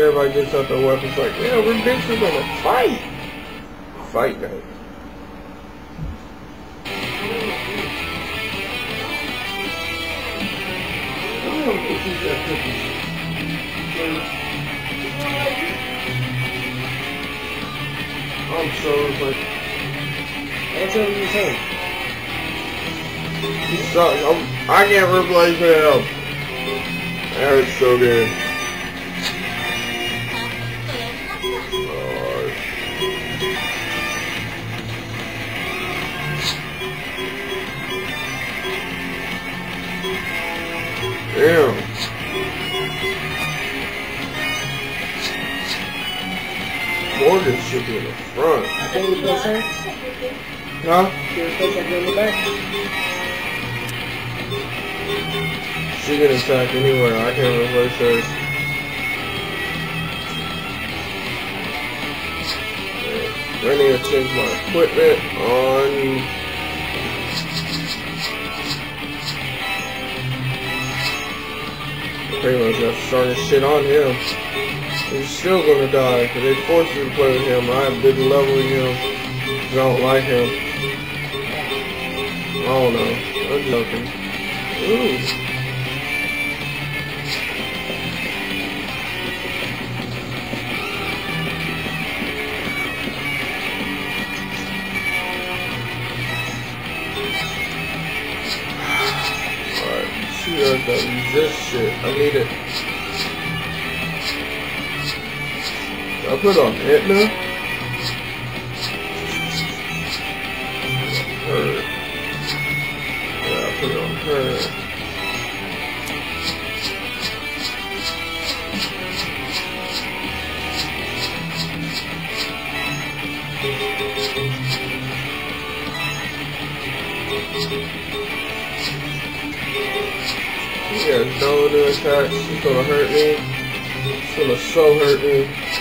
Everybody gets out their weapons like, yeah, we're bitches gonna fight. Fight night. I don't think he's got cookies. I'm so like, That's what you saying. he sucks. I'm, I can't replace him. That hurts so good. Should be in the front. I think he was her. Huh? Was supposed to in the back. She can attack anywhere. I can't reverse hers. I need to change my equipment on. Pretty much got to start shit on him. He's still gonna die because they forced me to play with him. I didn't level him. I don't like him. I don't know. I'm joking. Ooh. Alright, she does resist shit. I need it. Put on Etna. Her. Yeah, put on her. Has no new attack. She's gonna hurt me. She's gonna so hurt me.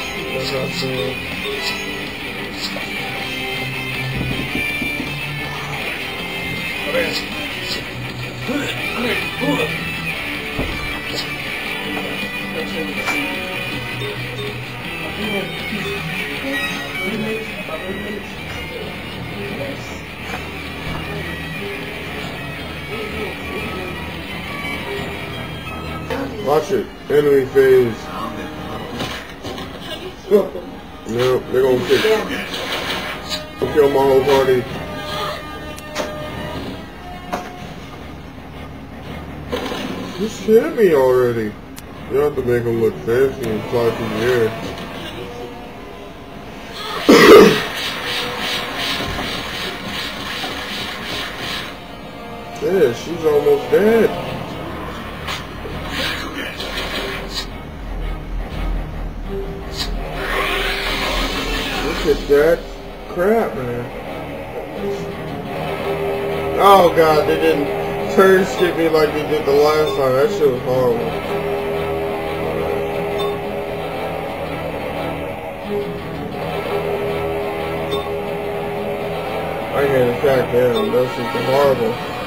Watch it. Enemy phase. No, they're gonna kill, gonna kill my whole party. Just hit me already. You have to make them look fancy and fly through the air. Yeah, she's almost dead. Look at that crap, man. Oh god, they didn't turn skip me like they did the last time. That shit was horrible. I can't them. Those things are horrible.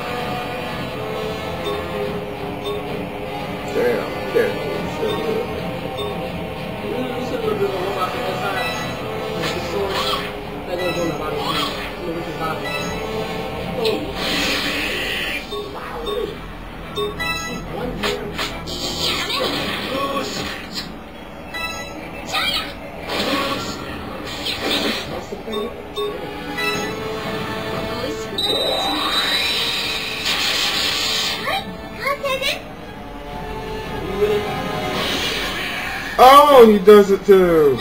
Oh, he does it too.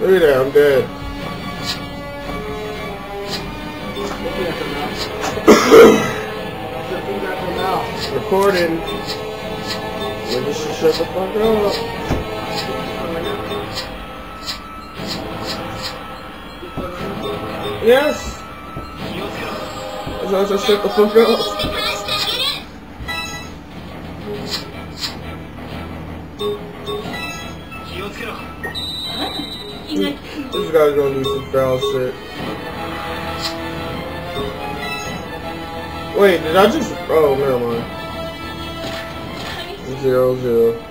Look at that, I'm dead. Recording. Maybe she shut the fuck up. Yes. As long as I shut the fuck up. This guy's gonna do some foul shit. Wait, did I just? Oh, never mind zero zero.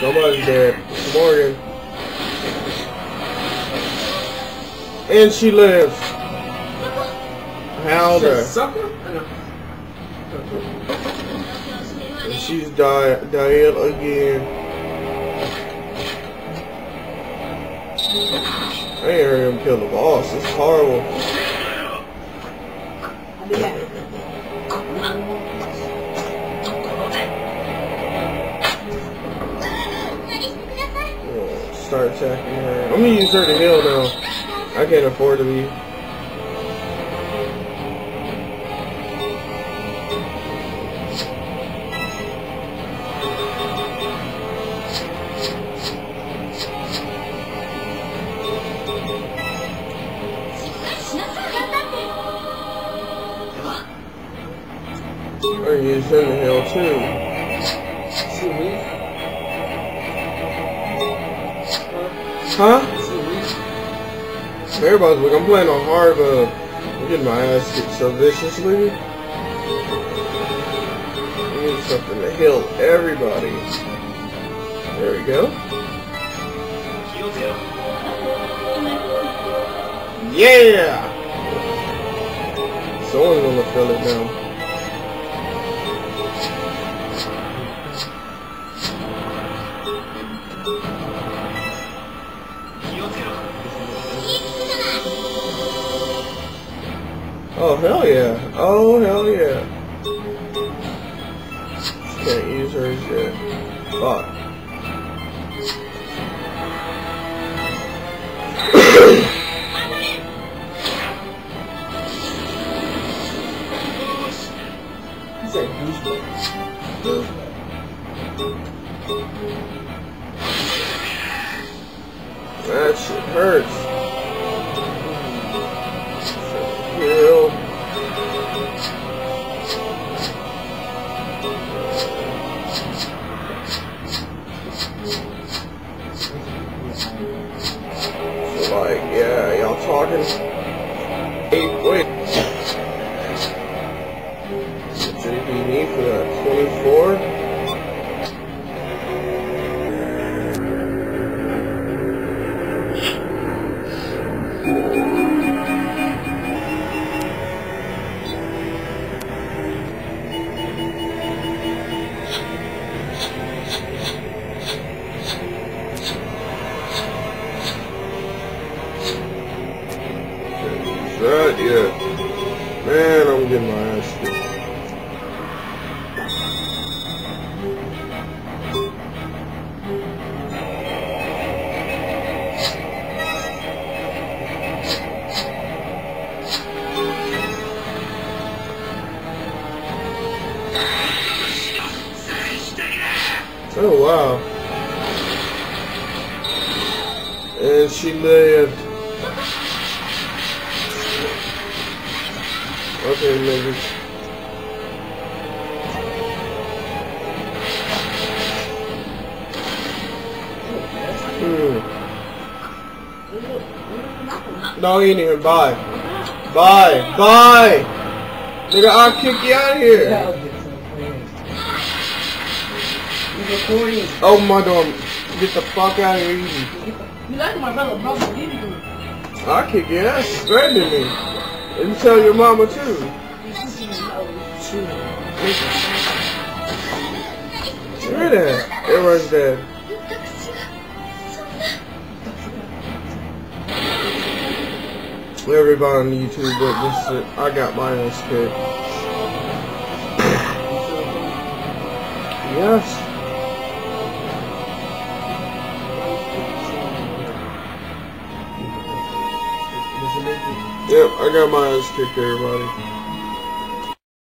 Somebody's dead. Morrigan. And she lives. Howled her. And she's died, died again. I ain't heard him kill the boss. It's horrible. Oh, Start attacking her. I'm gonna use her to heal now. I can't afford to be. Use him to heal too. She weak? Huh? She weak? Everybody's like, I'm playing on hard, but I'm getting my ass kicked so viciously. I need something to heal everybody. There we go. Yeah! Someone's gonna fill it now. Hell yeah. Oh, hell yeah. Can't use her as yet. Fuck. He said douchebag. That shit hurts. Yeah, y'all talking? Hey, wait. What's NPD for uh, that? 24? Oh wow. And she lived. Okay, niggas. Hmm. No, he ain't even buy. Buy, buy. Nigga, I'll kick you out of here. Recording? Open my god. Get the fuck out of here easy. You like my brother, bro, but you. I'll kick your ass. Threatening me. And tell your mama too. Where that? Everyone's dead. Everybody on YouTube witnessed it. I got my ass kicked. Yes. Yep, I got my ass kicked, everybody.